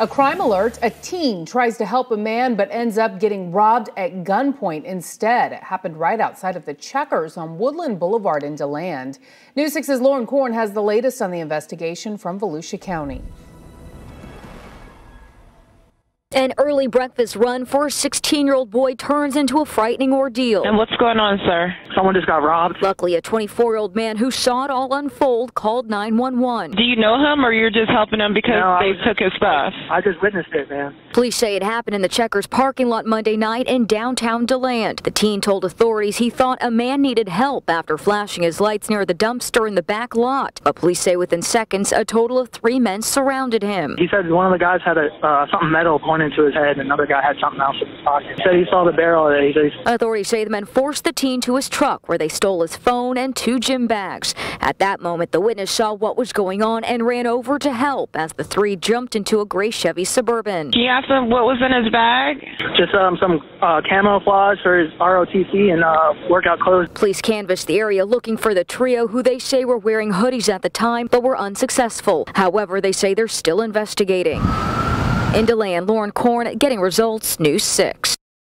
A crime alert a teen tries to help a man but ends up getting robbed at gunpoint instead. It happened right outside of the Checkers on Woodland Boulevard in DeLand. News 6's Lauren Korn has the latest on the investigation from Volusia County. An early breakfast run for a 16 year old boy turns into a frightening ordeal. And what's going on, sir? Someone just got robbed. Luckily, a 24 year old man who saw it all unfold called 911. Do you know him or you're just helping him because No, they was- took his stuff? I just witnessed it, man. Police say it happened in the Checkers parking lot Monday night in downtown DeLand. The teen told authorities he thought a man needed help after flashing his lights near the dumpster in the back lot. But police say within seconds, a total of three men surrounded him. He said one of the guys had a uh, something metal pointed to his head, and another guy had something else in his pocket. He said he saw the barrel of it. Said Authorities say the men forced the teen to his truck where they stole his phone and two gym bags. At that moment, the witness saw what was going on and ran over to help as the three jumped into a gray Chevy Suburban. He asked ask him what was in his bag? just um, some uh, camouflage for his ROTC and uh, workout clothes. Police canvassed the area looking for the trio who they say were wearing hoodies at the time but were unsuccessful. However, they say they're still investigating. In DeLand, Lauren Korn getting results, News 6.